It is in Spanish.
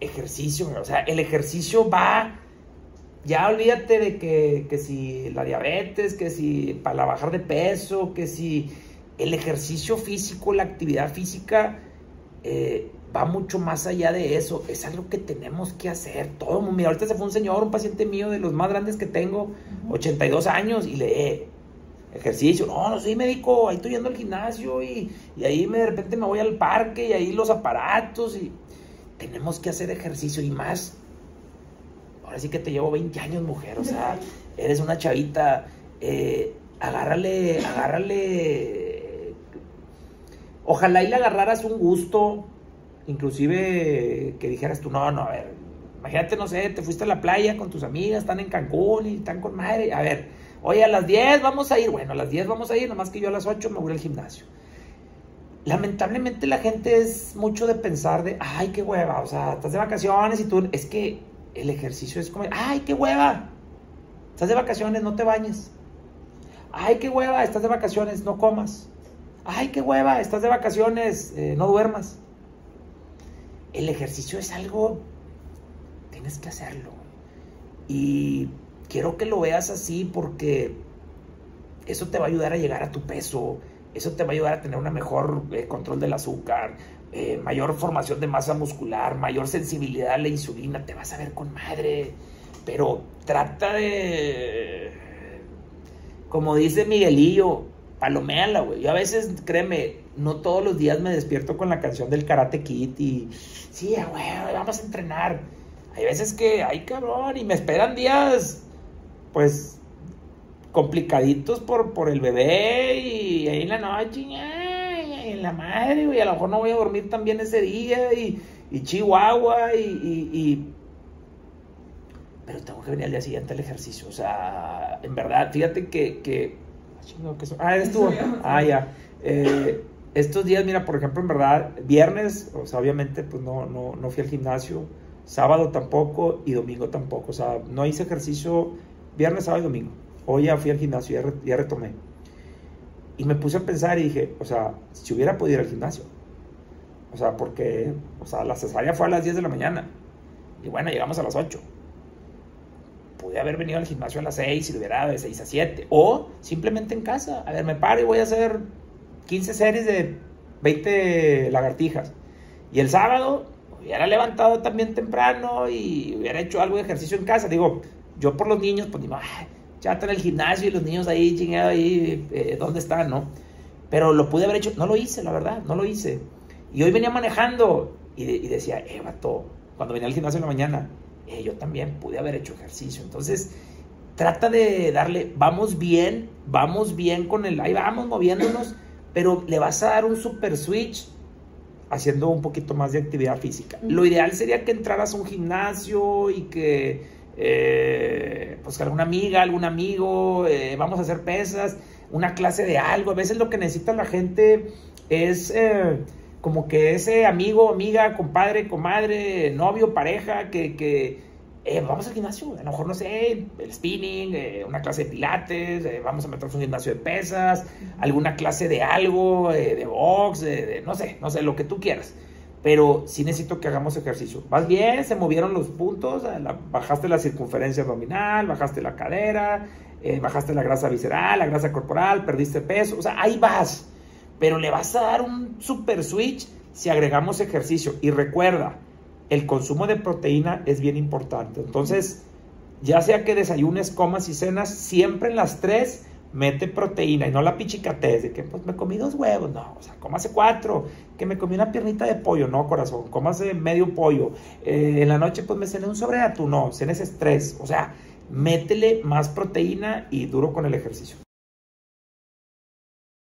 ejercicio, o sea, el ejercicio va, ya olvídate de que, que si la diabetes, que si para bajar de peso, que si el ejercicio físico, la actividad física, eh, va mucho más allá de eso. Es algo que tenemos que hacer. Todo Mira, ahorita se fue un señor, un paciente mío de los más grandes que tengo, 82 años, y le ejercicio. No, no soy médico, ahí estoy yendo al gimnasio y, y ahí me, de repente me voy al parque y ahí los aparatos. y Tenemos que hacer ejercicio y más. Ahora sí que te llevo 20 años, mujer. O sea, eres una chavita. Eh, agárrale, agárrale Ojalá y le agarraras un gusto, inclusive que dijeras tú, no, no, a ver, imagínate, no sé, te fuiste a la playa con tus amigas, están en Cancún y están con madre, a ver, oye, a las 10 vamos a ir, bueno, a las 10 vamos a ir, nomás que yo a las 8 me voy al gimnasio. Lamentablemente la gente es mucho de pensar de, ay, qué hueva, o sea, estás de vacaciones y tú, es que el ejercicio es como, ay, qué hueva, estás de vacaciones, no te bañes. Ay, qué hueva, estás de vacaciones, no comas ay, qué hueva, estás de vacaciones, eh, no duermas. El ejercicio es algo, tienes que hacerlo. Y quiero que lo veas así porque eso te va a ayudar a llegar a tu peso, eso te va a ayudar a tener un mejor eh, control del azúcar, eh, mayor formación de masa muscular, mayor sensibilidad a la insulina, te vas a ver con madre. Pero trata de, como dice Miguelillo, palomeala, güey. Yo a veces, créeme, no todos los días me despierto con la canción del Karate Kid y, sí, güey, vamos a entrenar. Hay veces que, ay, cabrón, y me esperan días, pues, complicaditos por, por el bebé y ahí en la noche, ay, en la madre, güey, a lo mejor no voy a dormir también ese día y, y Chihuahua y, y pero tengo que venir al día siguiente al ejercicio. O sea, en verdad, fíjate que, que Ah, estuvo. Ah, ya. Eh, estos días, mira, por ejemplo, en verdad, viernes, o sea, obviamente, pues no, no, no fui al gimnasio, sábado tampoco y domingo tampoco. O sea, no hice ejercicio viernes, sábado y domingo. Hoy ya fui al gimnasio, ya, ya retomé. Y me puse a pensar y dije, o sea, si hubiera podido ir al gimnasio. O sea, porque, o sea, la cesárea fue a las 10 de la mañana. Y bueno, llegamos a las 8 pude haber venido al gimnasio a las 6 y lo hubiera de 6 a 7. O simplemente en casa. A ver, me paro y voy a hacer 15 series de 20 lagartijas. Y el sábado hubiera levantado también temprano y hubiera hecho algo de ejercicio en casa. Digo, yo por los niños, pues digo, ya están en el gimnasio y los niños ahí, chingados ahí, eh, ¿dónde están, no? Pero lo pude haber hecho, no lo hice, la verdad, no lo hice. Y hoy venía manejando y, y decía, eh, vato, cuando venía al gimnasio en la mañana, eh, yo también pude haber hecho ejercicio. Entonces, trata de darle, vamos bien, vamos bien con el, ahí vamos moviéndonos, pero le vas a dar un super switch haciendo un poquito más de actividad física. Lo ideal sería que entraras a un gimnasio y que, eh, pues que alguna amiga, algún amigo, eh, vamos a hacer pesas, una clase de algo. A veces lo que necesita la gente es como que ese amigo, amiga, compadre, comadre, novio, pareja, que, eh, vamos al gimnasio, a lo mejor no sé, el spinning, eh, una clase de pilates, eh, vamos a meternos un gimnasio de pesas, alguna clase de algo, de box, de, no sé, no sé, lo que tú quieras. Pero sí necesito que hagamos ejercicio. Vas bien, se movieron los puntos, bajaste la circunferencia abdominal, bajaste la cadera, bajaste la grasa visceral, la grasa corporal, perdiste peso, o sea, ahí vas pero le vas a dar un super switch si agregamos ejercicio. Y recuerda, el consumo de proteína es bien importante. Entonces, ya sea que desayunes, comas y cenas, siempre en las tres mete proteína y no la pichicates de que pues me comí dos huevos, no, o sea, cómase cuatro, que me comí una piernita de pollo, no, corazón, cómase medio pollo, eh, en la noche pues me cené un sobre atún, no, cenes tres, o sea, métele más proteína y duro con el ejercicio.